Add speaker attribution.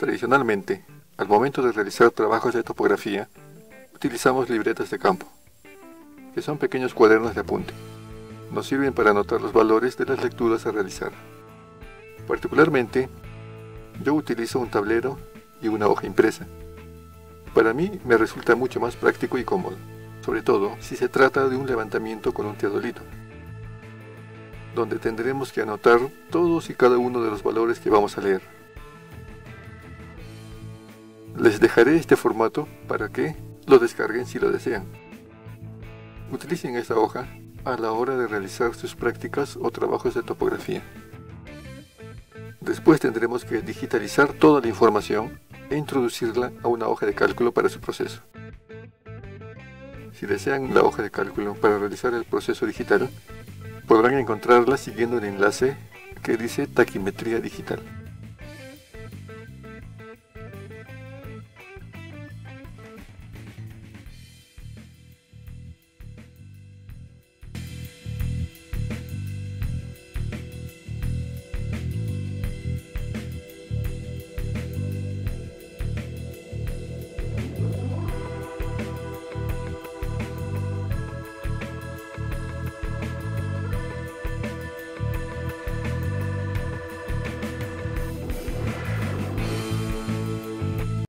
Speaker 1: Tradicionalmente, al momento de realizar trabajos de topografía, utilizamos libretas de campo, que son pequeños cuadernos de apunte. Nos sirven para anotar los valores de las lecturas a realizar. Particularmente, yo utilizo un tablero y una hoja impresa. Para mí me resulta mucho más práctico y cómodo, sobre todo si se trata de un levantamiento con un teodolito, donde tendremos que anotar todos y cada uno de los valores que vamos a leer. Les dejaré este formato para que lo descarguen si lo desean. Utilicen esta hoja a la hora de realizar sus prácticas o trabajos de topografía. Después tendremos que digitalizar toda la información e introducirla a una hoja de cálculo para su proceso. Si desean la hoja de cálculo para realizar el proceso digital, podrán encontrarla siguiendo el enlace que dice taquimetría digital.